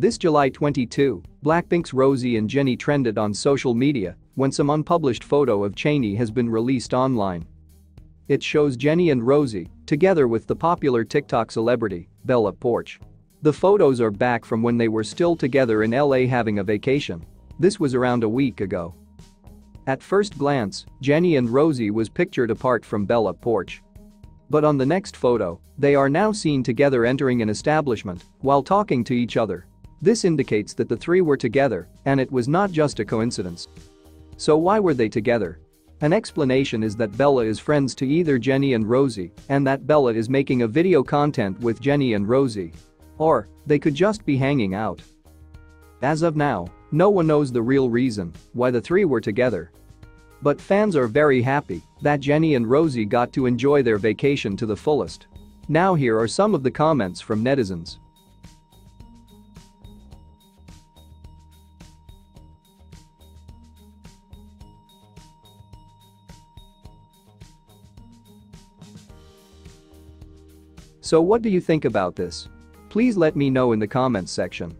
This July 22, Blackpink's Rosie and Jennie trended on social media when some unpublished photo of Chaennie has been released online. It shows Jennie and Rosie, together with the popular TikTok celebrity, Bella Poarch. The photos are back from when they were still together in LA having a vacation. This was around a week ago. At first glance, Jennie and Rosie was pictured apart from Bella Poarch. But on the next photo, they are now seen together entering an establishment while talking to each other. This indicates that the three were together, and it was not just a coincidence. So why were they together? An explanation is that Bella is friends to either Jennie and Rosie, and that Bella is making a video content with Jennie and Rosie. Or, they could just be hanging out. As of now, no one knows the real reason why the three were together. But fans are very happy that Jennie and Rosie got to enjoy their vacation to the fullest. Now here are some of the comments from netizens. So what do you think about this? Please let me know in the comments section.